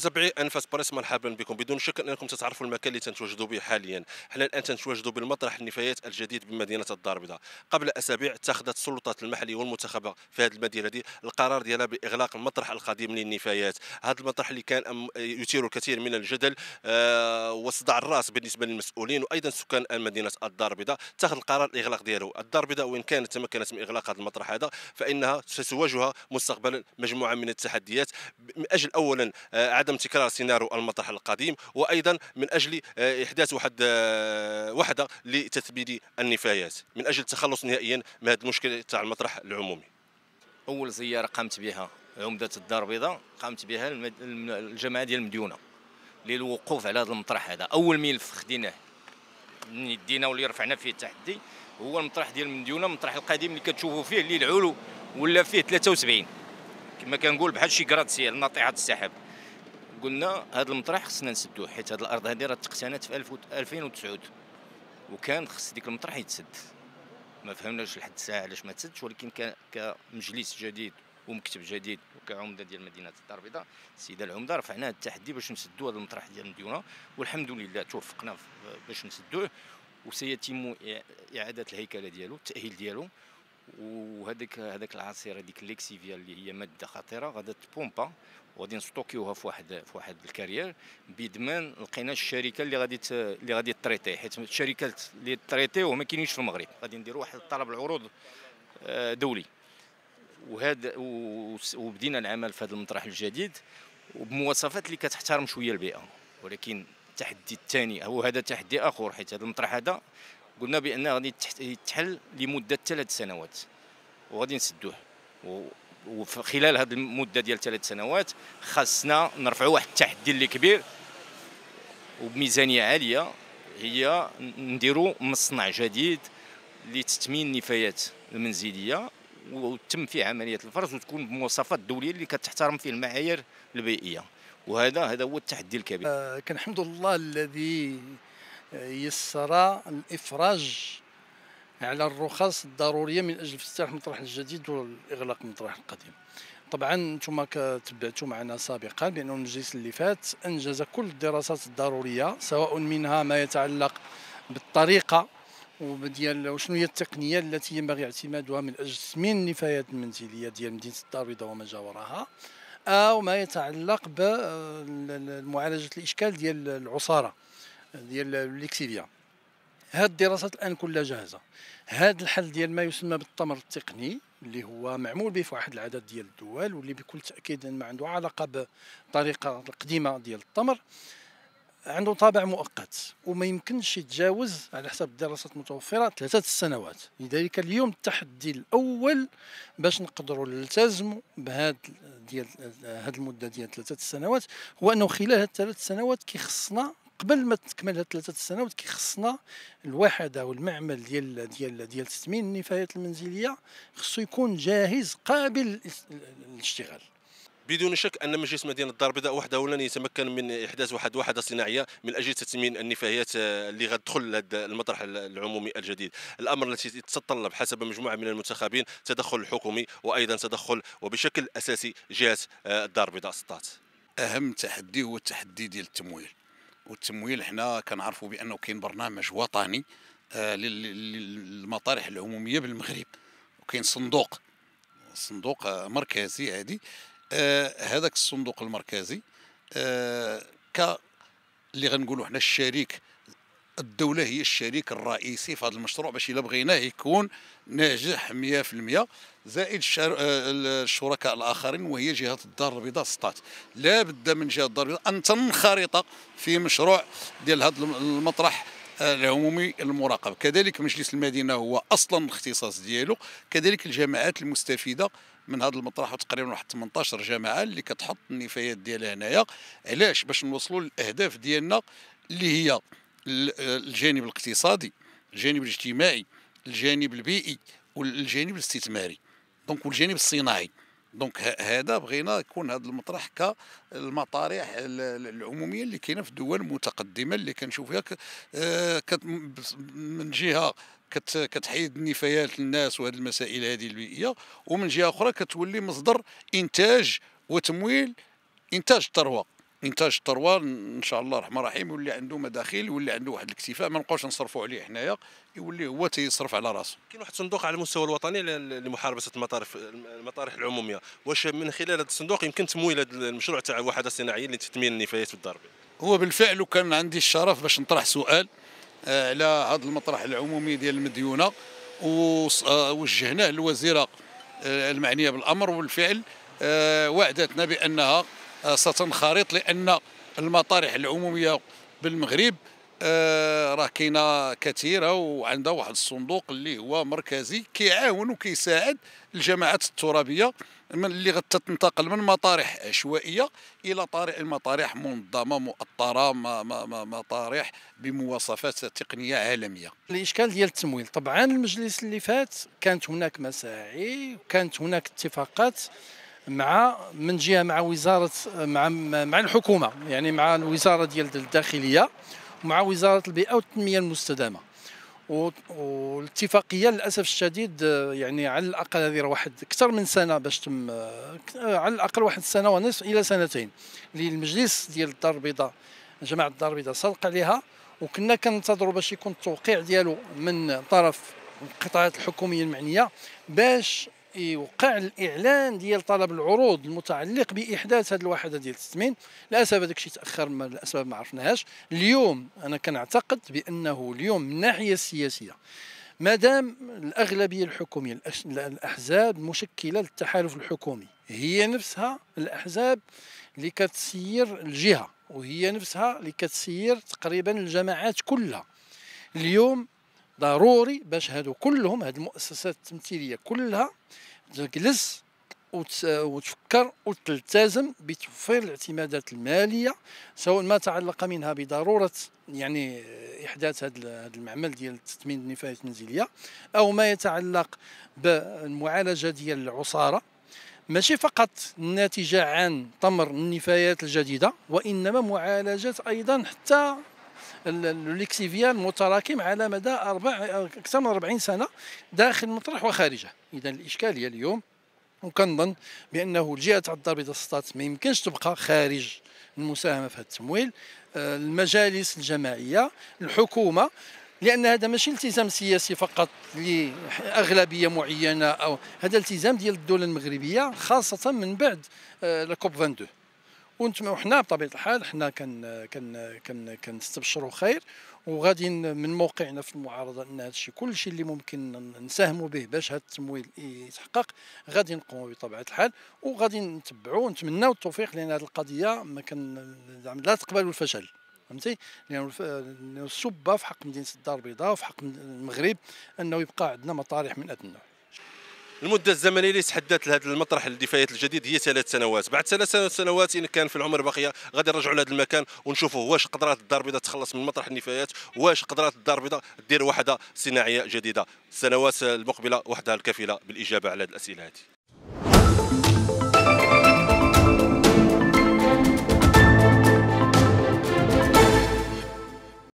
متتبعي أنفاس بريس مرحبا بكم. بدون شك أنكم تتعرفوا المكان اللي تنتواجدوا به حاليا. حنا الآن تنتواجدوا بالمطرح النفايات الجديد بمدينة الدار البيضاء قبل أسابيع اتخذت السلطات المحلية والمنتخبة في هذه المدينة دي القرار ديالها بإغلاق المطرح القديم للنفايات. هذا المطرح اللي كان يثير الكثير من الجدل آه وصداع الرأس بالنسبة للمسؤولين وأيضا سكان مدينة الدار البيضاء اتخذ القرار الإغلاق ديالو الدار البيضاء وإن كانت تمكنت من إغلاق هذا المطرح هذا فإنها ستواجه مستقبلا مجموعة من التحديات. من أجل اولا آه، عدم تكرار سيناريو المطرح القديم وأيضا من أجل آه، إحداث واحد آه، وحدة لتثبيت النفايات من أجل التخلص نهائيا من هذا المشكل تاع المطرح العمومي. أول زيارة قامت بها عمدة الدار البيضاء قامت بها الجماعة ديال المديونة للوقوف على هذا المطرح هذا. أول ملف خديناه دينا واللي رفعنا فيه التحدي هو المطرح ديال المديونة المطرح القديم اللي كتشوفوا فيه اللي العلو ولا فيه 73 كما كنقول بحال شي كراتسيال ناطحة السحاب قلنا هذا المطرح خصنا نسدوه حيت هذه الأرض هذه راه تقتنت في 2009 وكان خص ديك المطرح يتسد. ما فهمناش لحد الساعة علاش ما تسدش ولكن كمجلس جديد ومكتب جديد وكعمدة ديال مدينة الدار البيضاء السيدة العمدة رفعنا التحدي باش نسدوا هذا المطرح ديال المديونه والحمد لله توفقنا باش نسدوه. وسيتم إعادة الهيكلة ديالو التأهيل ديالو. وهذيك هذاك العصير هذيك lixiviat اللي هي مادة خطيرة غادا pompa وغادي نstockيوها في واحد في واحد ال carrière بضمان لقينا الشركة اللي غادي اللي غادي traiter حيت الشركات اللي traiterو ما كاينينش في المغرب. غادي نديروا واحد طلب العروض آه، دولي. وهذا وبدينا العمل في هذا المطرح الجديد وبمواصفات اللي كتحترم شوية البيئة. ولكن التحدي الثاني هو هذا تحدي آخر حيت هذا المطرح هذا قلنا بان غادي يتحل لمدة ثلاث سنوات. وغادي نسدوه. وخلال هذه المدة ديال ثلاث سنوات خاصنا نرفعوا واحد التحدي اللي كبير وبميزانية عالية هي نديروا مصنع جديد لتثمين النفايات المنزلية وتم فيه عملية الفرز وتكون بمواصفات دوليه اللي كتحترم فيه المعايير البيئية. وهذا هذا هو التحدي الكبير. آه كنحمد الله الذي يسر الإفراج على الرخص الضرورية من أجل افتتاح المطرح الجديد والإغلاق المطرح القديم. طبعا أنتم تبعتوا معنا سابقا بان المجلس اللي فات أنجز كل الدراسات الضرورية سواء منها ما يتعلق بالطريقة وديال وشنو هي التقنية التي ينبغي اعتمادها من أجل تثمين النفايات المنزلية ديال مدينة الدار البيضاء وما جاورها أو ما يتعلق بمعالجه الإشكال ديال العصارة ديال الليكسيفيا هذه الدراسات الآن كلها جاهزة. هذا الحل ديال ما يسمى بالتمر التقني اللي هو معمول به في واحد العدد ديال الدول واللي بكل تأكيد ما عنده علاقة بالطريقة القديمة ديال التمر. عنده طابع مؤقت وما يمكنش يتجاوز على حسب الدراسات المتوفره ثلاثة سنوات لذلك اليوم التحدي الأول باش نقدروا نلتزموا بهذا ديال هذه المدة ديال ثلاثة سنوات هو أنه خلال هذه الثلاث سنوات كيخصنا قبل ما تكمل هاد ثلاثة سنوات كيخصنا الوحدة والمعمل ديال ديال ديال تثمين النفايات المنزلية خصو يكون جاهز قابل للاشتغال. بدون شك أن مجلس مدينة الدار البيضاء وحده لن يتمكن من إحداث واحد وحده صناعية من أجل تثمين النفايات آه، اللي غتدخل هذا المطرح العمومي الجديد. الأمر التي يتطلب حسب مجموعة من المنتخبين تدخل حكومي وأيضا تدخل وبشكل أساسي جهه آه، الدار البيضاء سطات. أهم تحدي هو التحدي ديال التمويل. والتمويل حنا كنعرفوا بأنه كاين برنامج وطني آه، للمطارح العمومية بالمغرب وكاين صندوق صندوق مركزي هادي. آه، هذاك الصندوق المركزي آه، ك اللي غنقولوا حنا الشريك الدولة هي الشريك الرئيسي في هذا المشروع باش إلا بغيناه يكون ناجح 100% زائد الشركاء الآخرين وهي جهة الدار البيضاء سطات لا بد من جهة الدار البيضاء أن تنخرط في مشروع ديال هذا المطرح العمومي المراقب. كذلك مجلس المدينة هو أصلا الاختصاص ديالو. كذلك الجماعات المستفيدة من هذا المطرح تقريبا واحد 18 جماعة اللي كتحط النفايات ديالها هنايا. علاش؟ باش نوصلوا للأهداف ديالنا اللي هي الجانب الاقتصادي الجانب الاجتماعي الجانب البيئي والجانب الاستثماري. donc والجانب الصناعي. donc هذا بغينا يكون هذا المطرح كالمطارح العمومية اللي كاينة في الدول المتقدمة اللي كنشوف فيها آه، من جهة كتحيد النفايات للناس وهذه المسائل هذه البيئية ومن جهة أخرى كتولي مصدر إنتاج وتمويل إنتاج الثروة. إنتاج الثروه إن شاء الله الرحمن الرحيم يولي عنده مداخل يولي عنده واحد الاكتفاء ما نبقاوش نصرفوا عليه حنايا يولي هو تيصرف على راسه كاين واحد الصندوق على المستوى الوطني لمحاربة المطارف المطارح العمومية. واش من خلال هذا الصندوق يمكن تمويل هذا المشروع تاع الوحده الصناعيه لتثمين النفايات في البيضاء هو بالفعل وكان عندي الشرف باش نطرح سؤال آه، على هذا المطرح العمومي ديال المديونة وص- آه، للوزيره آه، المعنية بالأمر وبالفعل وعدتنا بأنها ستنخرط لأن المطارح العمومية بالمغرب آه، راه كاينة كثيرة وعندها واحد الصندوق اللي هو مركزي كيعاون وكيساعد الجماعات الترابية من اللي غتنتقل من مطارح عشوائية إلى طارح المطارح منظمة مؤطرة مطارح بمواصفات تقنية عالمية. الإشكال ديال التمويل طبعا المجلس اللي فات كانت هناك مساعي وكانت هناك اتفاقات مع من جهة مع وزارة مع مع الحكومة يعني مع الوزارة ديال الداخلية ومع وزارة البيئة والتنمية المستدامة. والاتفاقية للأسف الشديد يعني على الأقل هذه واحد أكثر من سنة باش تم على الأقل واحد سنة ونصف إلى سنتين اللي المجلس ديال الدار البيضاء جماعة الدار البيضاء صدق عليها. وكنا كننتظروا باش يكون التوقيع ديالو من طرف القطاعات الحكومية المعنية باش يوقع الإعلان ديال طلب العروض المتعلق بإحداث هذه الوحده ديال التثمين للأسف هذاك الشيء تأخر ما الأسباب ما عرفناهاش. اليوم أنا كنعتقد بأنه اليوم من الناحية السياسية ما دام الأغلبية الحكومية الأحزاب المشكلة للتحالف الحكومي. هي نفسها الأحزاب اللي كتسير الجهة وهي نفسها اللي كتسير تقريبا الجماعات كلها. اليوم ضروري باش هادو كلهم هاد المؤسسات التمثيلية كلها تجلس وت- وتفكر وتلتزم بتوفير الاعتمادات المالية سواء ما تعلق منها بضرورة يعني إحداث هذا المعمل ديال تثمين النفايات المنزليه أو ما يتعلق بالمعالجة ديال العصارة. ماشي فقط الناتجة عن طمر النفايات الجديدة وإنما معالجه أيضا حتى ال- ال- الليكسيفيا المتراكم على مدى أربع أكثر من 40 سنة داخل المطرح وخارجه. إذا الإشكالية اليوم وكنظن بأنه الجهة تاع الدار البيضاء السطات ما يمكنش تبقى خارج المساهمة في هذا التمويل. آه، المجالس الجماعية الحكومة لأن هذا ماشي التزام سياسي فقط لأغلبية معينة أو هذا التزام ديال الدولة المغربية خاصة من بعد آه، لا كوب 22 وأنتم وحنا بطبيعة الحال حنا كن كن كن كنستبشروا خير وغادي من موقعنا في المعارضة إن هذا الشيء كل شيء اللي ممكن نساهموا به باش هذا التمويل يتحقق غادي نقوموا بطبيعة الحال وغادي نتبعوا ونتمناو التوفيق لأن هذه القضية ما كان لا تقبل الفشل فهمتي؟ لأن الف- لأنه السبه في حق مدينة الدار البيضاء وفي حق المغرب أنه يبقى عندنا مطارح من هذا النوع المدة الزمنية اللي تحددت لهذا المطرح الدفايات الجديد هي ثلاث سنوات. بعد ثلاث سنوات إن كان في العمر باقية غادي نرجعوا لهذا المكان ونشوفوا واش قدرات الدار البيضاء تخلص من مطرح النفايات واش قدرات الدار البيضاء دير وحدة صناعية جديدة. السنوات المقبلة وحدها الكفيلة بالإجابة على هذه الأسئلة هذه.